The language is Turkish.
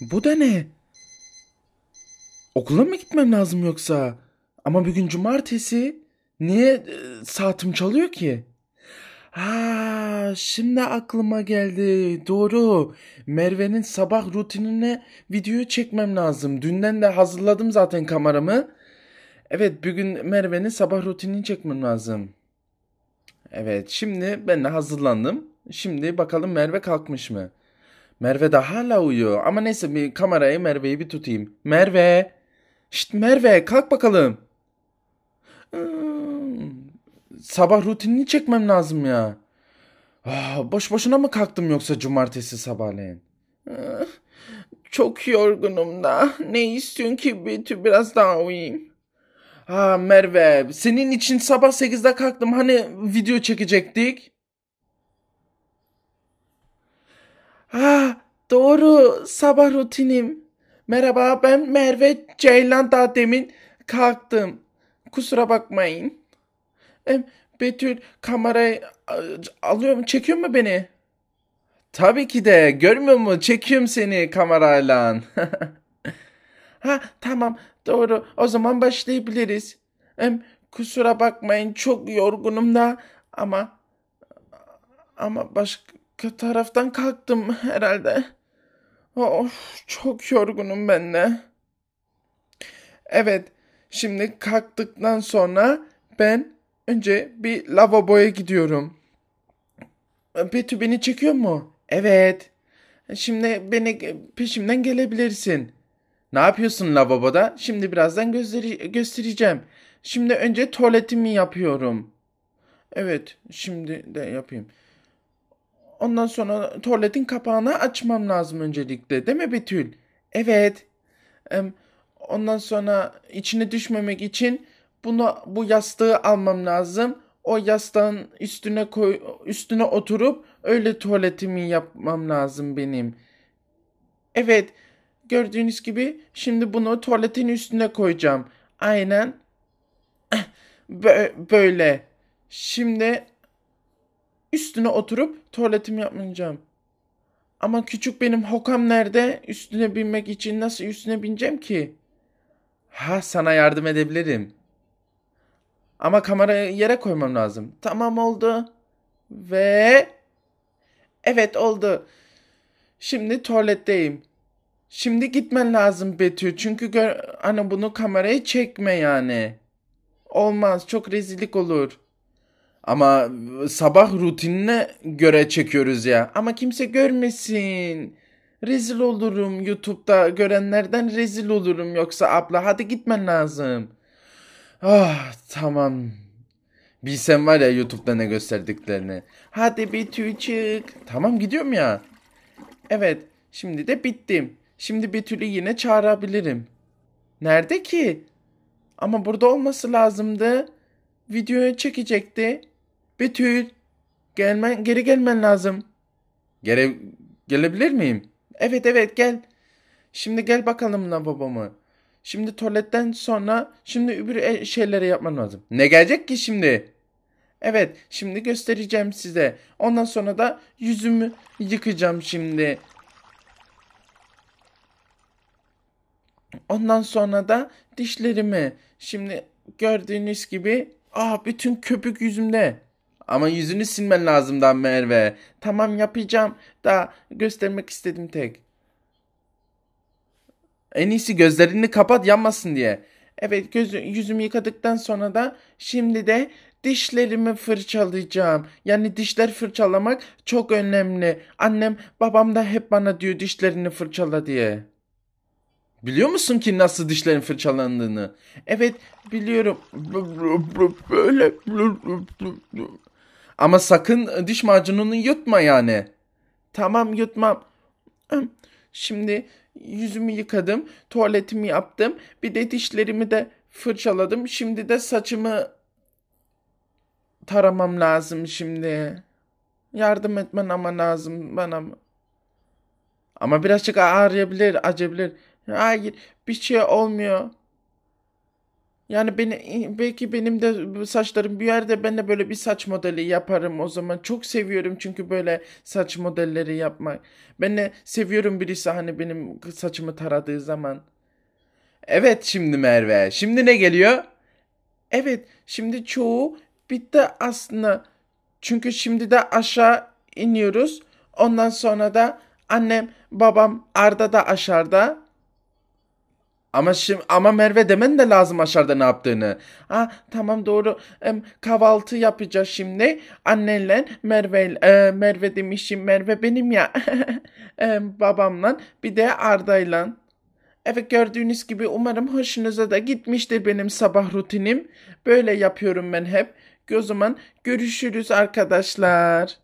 Bu da ne? Okula mı gitmem lazım yoksa? Ama bugün cumartesi. Niye e, saatim çalıyor ki? Ha, şimdi aklıma geldi. Doğru. Merve'nin sabah rutinine video çekmem lazım. Dünden de hazırladım zaten kameramı. Evet, bugün Merve'nin sabah rutinini çekmem lazım. Evet, şimdi ben de hazırlandım. Şimdi bakalım Merve kalkmış mı? Merve de hala uyuyor. Ama neyse bir kamerayı Merve'yi bir tutayım. Merve. Şşt Merve kalk bakalım. Hmm, sabah rutinini çekmem lazım ya. Ah, boş boşuna mı kalktım yoksa cumartesi sabahleyin? Ah, çok yorgunum da. Ne istiyorsun ki Betü biraz daha uyuyayım. Ha Merve senin için sabah 8'de kalktım hani video çekecektik. Ha doğru sabah rutinim. Merhaba ben Merve Ceylan daha demin kalktım. Kusura bakmayın. Em, Betül kamerayı alıyor mu çekiyor mu beni? Tabii ki de görmüyor mu çekiyorum seni kamerayla. ha tamam doğru o zaman başlayabiliriz. Em, kusura bakmayın çok yorgunum da ama ama başka taraftan kalktım herhalde. Of çok yorgunum ben de. Evet şimdi kalktıktan sonra ben önce bir lavaboya gidiyorum. Betü beni çekiyor mu? Evet. Şimdi beni peşimden gelebilirsin. Ne yapıyorsun lavaboda? Şimdi birazdan gösteri göstereceğim. Şimdi önce tuvaletimi yapıyorum. Evet, şimdi de yapayım. Ondan sonra tuvaletin kapağını açmam lazım öncelikle. Değil mi Betül? Evet. Ondan sonra içine düşmemek için bunu bu yastığı almam lazım. O yastığın üstüne koy üstüne oturup öyle tuvaletimi yapmam lazım benim. Evet. Gördüğünüz gibi şimdi bunu tuvaletin üstüne koyacağım. Aynen. Böyle. Şimdi üstüne oturup tuvaletimi yapmayacağım. Ama küçük benim hokam nerede? Üstüne binmek için nasıl üstüne bineceğim ki? Ha sana yardım edebilirim. Ama kamerayı yere koymam lazım. Tamam oldu. Ve evet oldu. Şimdi tuvaletteyim. Şimdi gitmen lazım Betül. Çünkü gör, hani bunu kameraya çekme yani. Olmaz. Çok rezillik olur. Ama sabah rutinine göre çekiyoruz ya. Ama kimse görmesin. Rezil olurum YouTube'da görenlerden rezil olurum yoksa abla hadi gitmen lazım. Ah tamam. Bilsem var ya YouTube'da ne gösterdiklerini. Hadi bir çık. Tamam gidiyorum ya. Evet şimdi de bittim. Şimdi Betül'ü yine çağırabilirim. Nerede ki? Ama burada olması lazımdı. Videoyu çekecekti. Betül, gelmen, geri gelmen lazım. Gere, gelebilir miyim? Evet evet gel. Şimdi gel bakalım babamı. Şimdi tuvaletten sonra şimdi öbür şeyleri yapman lazım. Ne gelecek ki şimdi? Evet şimdi göstereceğim size. Ondan sonra da yüzümü yıkayacağım şimdi. Ondan sonra da dişlerimi. Şimdi gördüğünüz gibi ah bütün köpük yüzümde. Ama yüzünü silmen lazım da Merve. Tamam yapacağım da göstermek istedim tek. En iyisi gözlerini kapat yanmasın diye. Evet gözü, yüzümü yıkadıktan sonra da şimdi de dişlerimi fırçalayacağım. Yani dişler fırçalamak çok önemli. Annem babam da hep bana diyor dişlerini fırçala diye. Biliyor musun ki nasıl dişlerin fırçalandığını? Evet biliyorum. Böyle. Ama sakın diş macununu yutma yani. Tamam yutmam. Şimdi yüzümü yıkadım, tuvaletimi yaptım. Bir de dişlerimi de fırçaladım. Şimdi de saçımı taramam lazım şimdi. Yardım etmen ama lazım bana. Ama birazcık ağrıyabilir, acabilir. Hayır bir şey olmuyor. Yani beni, belki benim de saçlarım büyür de ben de böyle bir saç modeli yaparım o zaman. Çok seviyorum çünkü böyle saç modelleri yapmak. Ben de seviyorum birisi hani benim saçımı taradığı zaman. Evet şimdi Merve. Şimdi ne geliyor? Evet şimdi çoğu bitti aslında. Çünkü şimdi de aşağı iniyoruz. Ondan sonra da annem, babam, Arda da aşağıda. Ama şimdi ama Merve demen de lazım aşağıda ne yaptığını. Ha tamam doğru. Em, kahvaltı yapacağız şimdi. Annenle Merve e, Merve demişim. Merve benim ya. Em, babamla bir de Arda'yla. Evet gördüğünüz gibi umarım hoşunuza da gitmiştir benim sabah rutinim. Böyle yapıyorum ben hep. O zaman görüşürüz arkadaşlar.